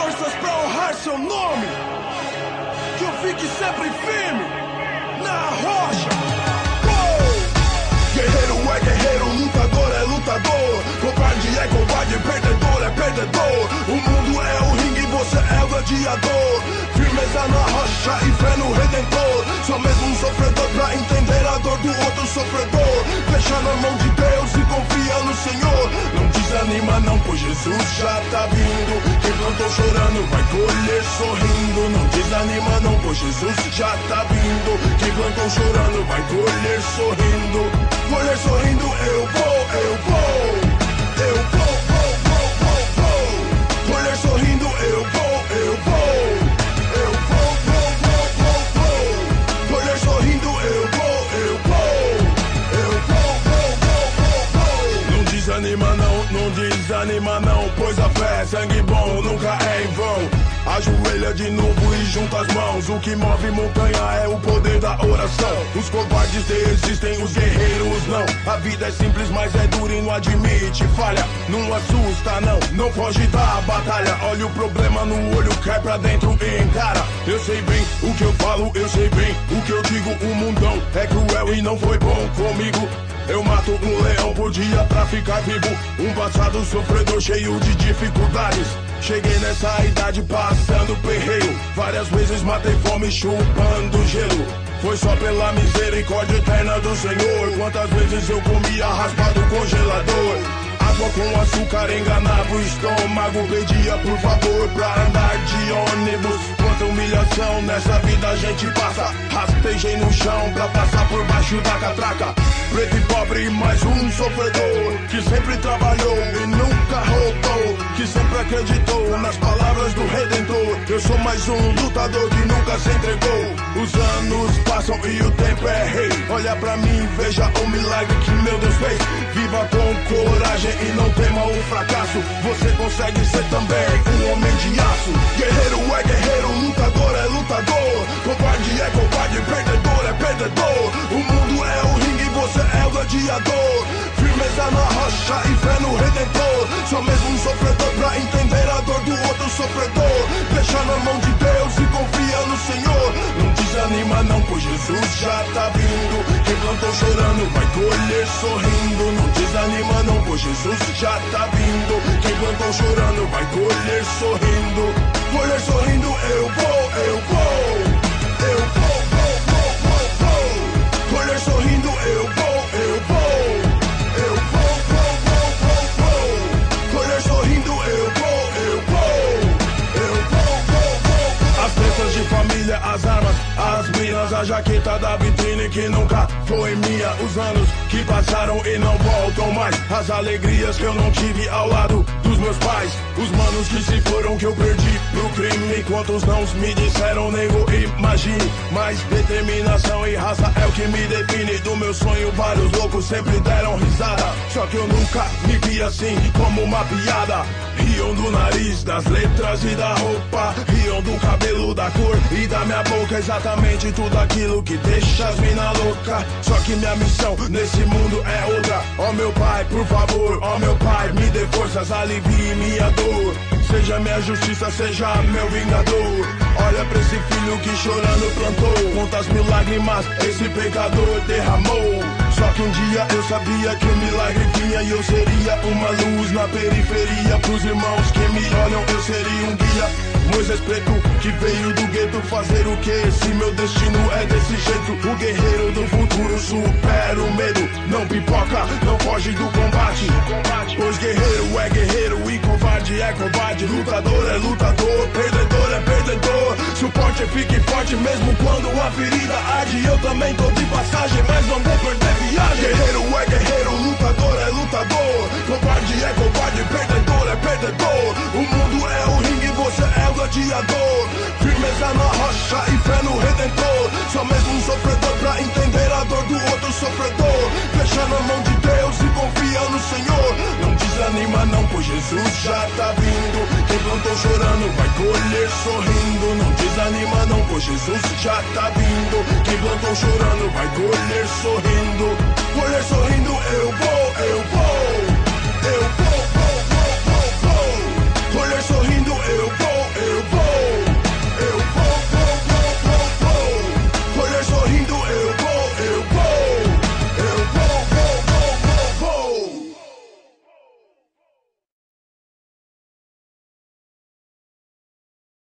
Forças pra honrar seu nome. Que eu fique sempre firme na rocha. Guerreiro é guerreiro, lutador é lutador. Covarde é covarde, perdedor é perdedor. O mundo é o ringue, você é o gladiador. Firmeza na rocha e fé no redentor. Só mesmo um sofredor pra entender a dor do outro sofredor. Fecha na mão de Deus e confia no Senhor. Desanima não, pois Jesus já tá vindo. Quem plantou chorando vai colher sorrindo. Não desanima não, pois Jesus já tá vindo. Quem plantou chorando vai colher sorrindo. Colher sorrindo, eu vou, eu vou. Desanima não, pois a fé é sangue bom, nunca é em vão. Ajoelha de novo e junta as mãos. O que move montanha é o poder da oração. Os covardes desistem, os guerreiros não. A vida é simples, mas é dura e não admite falha. Não assusta, não, não foge da batalha. Olha o problema no olho, cai pra dentro e encara. Eu sei bem o que eu falo, eu sei bem o que eu digo. O mundão é cruel e não foi bom comigo. Eu mato um leão por dia pra ficar vivo. Um passado sofredor cheio de dificuldades. Cheguei nessa idade passando perreio. Várias vezes matei fome chupando gelo. Foi só pela misericórdia eterna do Senhor. Quantas vezes eu comia raspado congelador. Água com açúcar enganava o estômago. Pedia por favor pra andar de ônibus. Quanta humilhação nessa vida a gente passa. Rastejei no chão pra passar por baixo da catraca. Preto e pobre, mais um sofredor. Que sempre trabalhou e nunca roubou. Que sempre acreditou nas palavras do Redentor. Eu sou mais um lutador que nunca se entregou. Os anos passam e o tempo é rei. Olha pra mim, veja o milagre que meu Deus fez. Viva fracasso. Você consegue ser também um homem de aço. Guerreiro é guerreiro, lutador é lutador. Covarde é covarde, perdedor é perdedor. O mundo é o ringue, você é o gladiador. Firmeza na rocha e fé no redentor. Só mesmo um sofredor pra entender a dor do outro sofredor. Deixa na mão de Deus e confia no Senhor. Não desanima não, pois Jesus já tá vindo. Quem plantou chorando vai colher sorrindo. Desanima não, pois Jesus já tá vindo. Quem plantou chorando vai colher sorrindo. Colher sorrindo, eu vou, eu vou. Eu vou, vou, vou, vou, vou. Colher sorrindo, eu vou, eu vou. Eu vou, vou, vou, vou, vou. Colher sorrindo, eu vou, eu vou. Eu vou, vou, vou. As tretas de família, as armas, a jaqueta da vitrine que nunca foi minha. Os anos que passaram e não voltam mais. As alegrias que eu não tive ao lado dos meus pais. Os manos que se foram que eu perdi pro crime. Quantos nãos me disseram, nego, imagine. Mas determinação e raça é o que me define. Do meu sonho, vários loucos sempre deram risada. Só que eu nunca me vi assim, como uma piada. Riam do nariz, das letras e da roupa. Riam do cabelo, da cor e da minha boca. Exatamente tudo aquilo que deixa as mina louca. Só que minha missão nesse mundo é outra. Ó meu pai, por favor, ó meu pai, me dê forças, alivie minha dor. Seja minha justiça, seja meu vingador. Olha pra esse filho que chorando plantou. Quantas mil lágrimas esse pecador derramou. Só que um dia eu sabia que o milagre vinha e eu seria uma luz na periferia. Pros irmãos que me olham, eu seria um guia. Moisés preto que veio do gueto fazer o que? Se meu destino é desse jeito, o guerreiro do futuro supera o medo. Não pipoca, não foge do combate. Pois guerreiro é guerreiro e covarde é covarde. Lutador é lutador, perdedor é perdedor. Suporte fique forte mesmo quando a ferida arde. Eu também tô de passagem, mas não vou perder viagem. Guerreiro é guerreiro, lutador é lutador. Covarde é covarde, perdedor é perdedor. O mundo é o ringue, você é o gladiador. Firmeza na rocha e fé no redentor. Só mesmo Jesus já tá vindo. Quem plantou chorando vai colher sorrindo. Não desanima não, pois Jesus já tá vindo. Quem plantou chorando vai colher sorrindo. Colher sorrindo, eu vou.